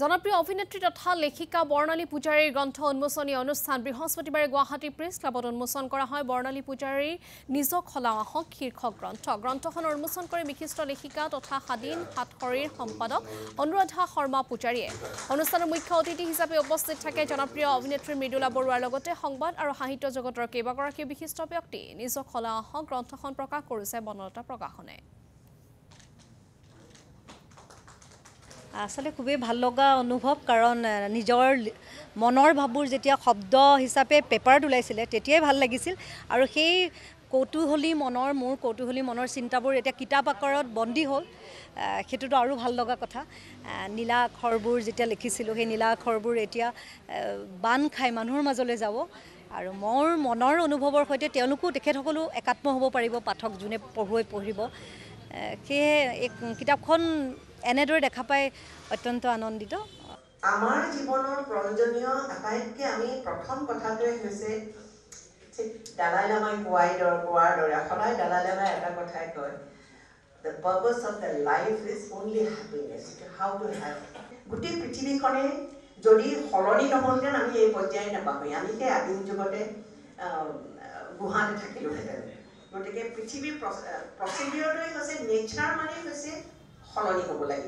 জনপ্ৰিয় অভিনেত্ৰী তথা লেখিকা বৰ্ণালী পূজাৰীৰ গ্ৰন্থ উন্মোচনী অনুষ্ঠান বৃহস্পতিবাৰে গুৱাহাটী প্ৰেছ ক্লাবত উন্মোচন কৰা হয়। বৰ্ণালী পূজাৰীৰ নিজক সলাও আহক শীৰ্ষক গ্ৰন্থ। গ্ৰন্থখন উন্মোচন কৰি বিশিষ্ট লেখিকা তথা সাদিন সাতসৰীৰ সম্পাদক অনুৰাধা শৰ্মা পূজাৰীয়ে। অনুষ্ঠানৰ মুখ্য অতিথি হিচাপে উপস্থিত থাকে জনপ্ৰিয় অভিনেত্ৰী মৃদুলা বৰুৱাৰ লগতে সংবাদ আৰু সাহিত্য জগতৰ কেইবাগৰাকী বিশিষ্ট ব্যক্তি। নিজক সলাও আহক গ্ৰন্থখন প্ৰকাশ কৰিছে বনলতা প্ৰকাশনে। আচলতে খুবেই ভাল লগা অনুভৱ কাৰণ নিজৰ মনৰ ভাৱবোৰ যেতিয়া শব্দ হিচাপে পেপাৰত ওলাইছিলে তেতিয়াই ভাল লাগিছিল। আৰু সেই কৌতূহলী মনৰ মোৰ কৌতূহলী মনৰ চিন্তাবোৰ এতিয়া কিতাপ আকাৰত বন্দী হ'ল সেইটোতো আৰু ভাল লগা কথা। নীলা আখৰবোৰ যেতিয়া লিখিছিলোঁ সেই নীলা আখৰবোৰ এতিয়া বান খাই মানুহৰ মাজলৈ যাব। আৰু মোৰ মনৰ অনুভৱৰ সৈতে তেওঁলোকো তেখেতসকলো একাত্ম হ'ব পাৰিব পাঠক যোনে পঢ়ুৱৈ পঢ়িব। এ, সেয়ে এই কিতাপখন এনেদৰে দেখা পাই অত্যন্ত আনন্দিত। আমাৰ জীৱনৰ প্ৰয়োজনীয় আটাইতকৈ আমি প্ৰথম কথাটোৱে হৈছে ঠিক দালাই লামাই কোৱাই কোৱাৰ দৰে সদায় দালাই লামাই এটা কথাই কয় the purpose of the life is only happiness how to have গোটেই পৃথিৱীখনে যদি সলনি নহ'লহেঁতেন আমি এই পৰ্যায় নাপামেই আমি সেই আদিম যুগতে গুহাতে থাকিলোঁহেঁতেন। গতিকে পৃথিৱীৰ প্ৰচিডিঅ'টোৱে হৈছে নেচাৰ মানে হৈছে সলনি হ'ব লাগিব